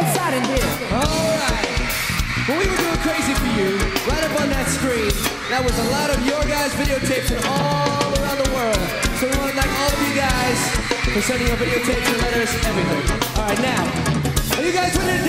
Inside in here. All right. We were doing crazy for you, right up on that screen. That was a lot of your guys' videotapes from all around the world. So we want to thank all of you guys for sending your videotapes and letters, everything. All right, now, are you guys ready?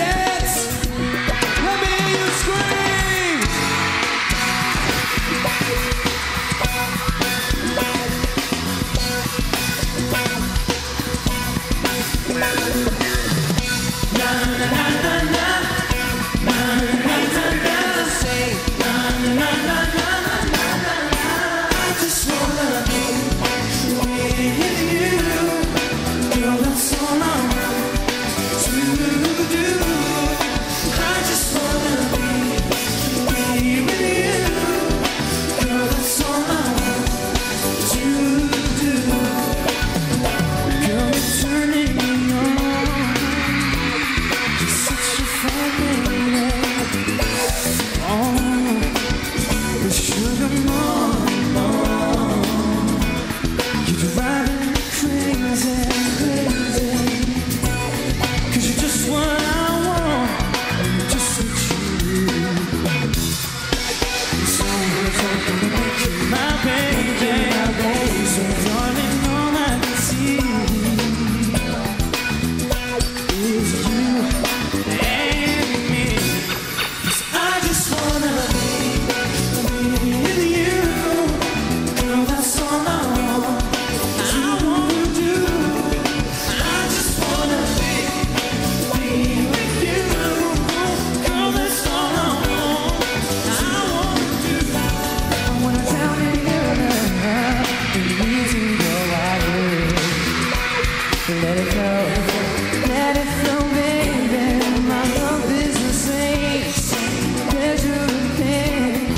Let it go. Let it flow, baby. My love is the same. Measure of pain.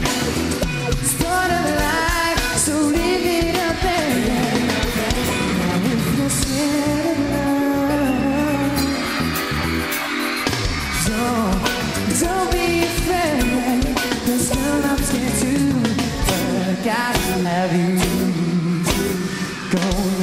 Start life, so live it up, baby. Now love, don't, don't be love you. Go